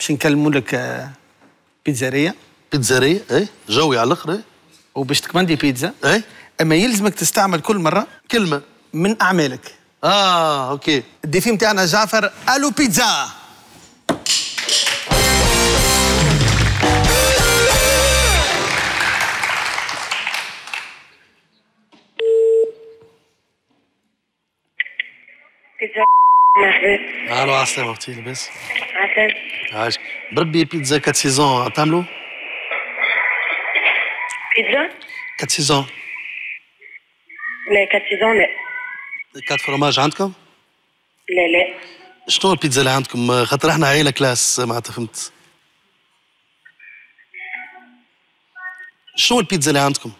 باش نكلموا لك pizzeria. pizzeria؟ إيه جوي على الآخر إيه. وباش تكمندي بيتزا. إيه. أما يلزمك تستعمل كل مرة كلمة. من أعمالك. آه okay. ال défi نتاعنا جعفر آلو بيتزا. بيتزا. مرحبا ألو على السلامة أختي لاباس عسل. عايش بربي بيتزا 4 saisons تعملوا بيتزا 4 saisons la quatre saisons la 4 fromages عندكم لا لا شنو البيتزا اللي عندكم خاطر إحنا عائلة classe معناتها فهمت شنو البيتزا اللي عندكم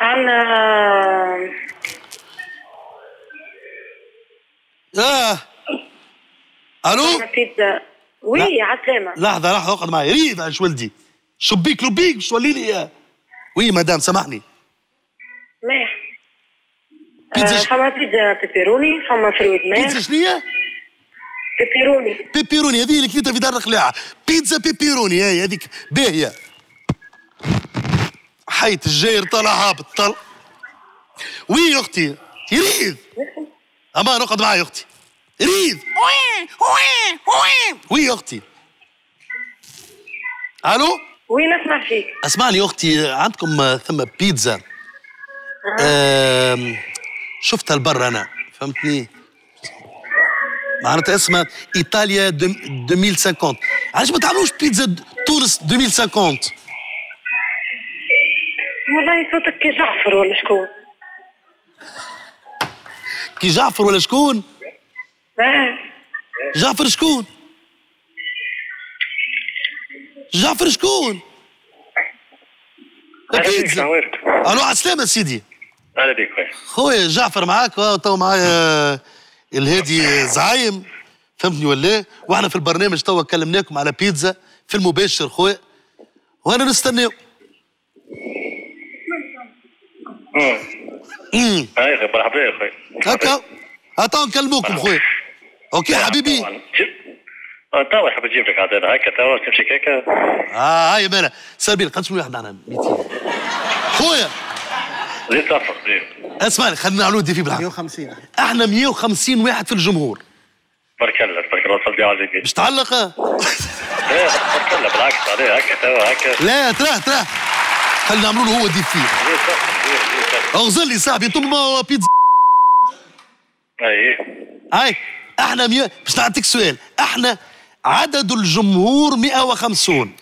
عندنا آه ألو؟ بيتزا oui عسلامة لحظة لحظة أقعد معي. ريد إيش ولدي شبيك لبيك باش تولي لي؟ اياه oui مدام سامحني. مليح بيتزا آه، ش- فما بيتزا pepperoni فما fruits بيتزا de mer شنية؟ pepperoni pepperoni هذه اللي كليتها في دار القلاعة بيتزا pepperoni هاي هذيك. باهية. حيت الجاير طالع هابط طل وي أختي يريد اما نقعد معي يا أختي. ريد وي يا أختي ألو وي نسمع فيك اسمعني يا أختي عندكم آه، ثم بيتزا. آم، شفتها لبرا أنا فهمتني؟ معناتها اسمها إيطاليا دم- 2050 علاش ما تعملوش بيتزا تونس 2050 والله صوتك كي جعفر ولا شكون؟ كي جعفر ولا شكون؟ جعفر شكون؟ جعفر شكون؟ ألو على السلامه سيدي. أهلا بك خويا. جعفر معاك تو معايا الهادي زعايم فهمتني ولا إيه؟ وإحنا في البرنامج توا كلمناكم على بيتزا في المباشر خويا. وأنا نستناو امم خويا مرحبا يا خويا. هكا. هاتوا نكلموكم خويا. أوكي حبيبي. آه توا حاب نجيب لك عاد هكا توا تمشي هكا آه هاي مالا سلبي قداش من واحد عنا 200 خويا. زيد صفر زيد. اسمعني خلينا نعلو دي في بالحق 150 إحنا 150 واحد في الجمهور. بارك الله تبارك الله صلي على النبي. مش تعلق لا بارك الله بالعكس عليه هكا توا هكا. لا تراه تراه. خلينا نعملوا له هو دي فيه صفر اغزر لي صاحبي أنتم ما بيتزا. أي. هاي. إحنا مية باش نعطيك سؤال. إحنا عدد الجمهور 150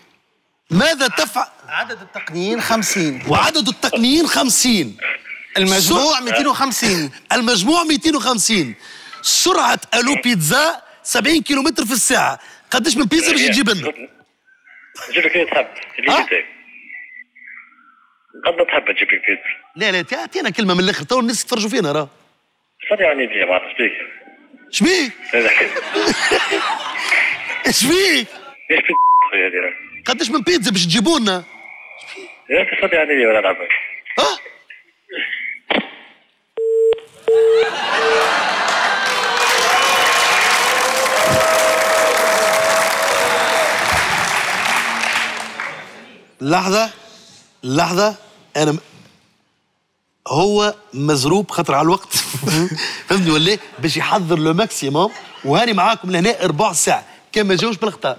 ماذا تفعل؟ عدد التقنيين 50 وعدد التقنيين 50 المجموع 250 المجموع 250 سرعة ألو بيتزا 70 كيلومتر في الساعة. قداش من بيتزا باش تجيب لنا؟ نجيب لك تحب؟ جبتك قد ما تحب نجيب لك بيتزا. لا لا تعطينا كلمة من الآخر تو الناس يتفرجوا فينا راه. على النبي ما عرفتش بيك شبيك شبيك إيش بيتزا خويا هذه؟ قداش من بيتزا باش تجيبوا لنا يا أخي صلي على النبي ولا نلعبك آه لحظة لحظة أنا هو مزروب خطر على الوقت. فهمتني ولا؟ باش يحضر لو ماكسيموم وهاني معاكم لهنا ربع ساعة كان ما جاوش بالختار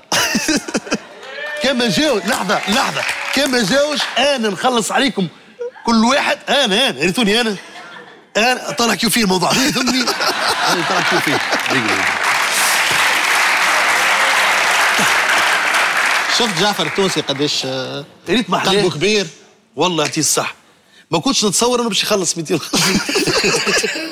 كان ما جاوش لحظة لحظة. كان ما جاوش أنا نخلص عليكم. كل واحد أنا أنا. ريتوني أنا؟ أنا طلع كيف فيه الموضوع. فهمتني؟ أنا طلع كيف فيه. شفت جعفر التونسي قداش آه، ريت ما قلبه كبير؟ والله يعطيه الصح. ما كنتش نتصور انه باش يخلص 250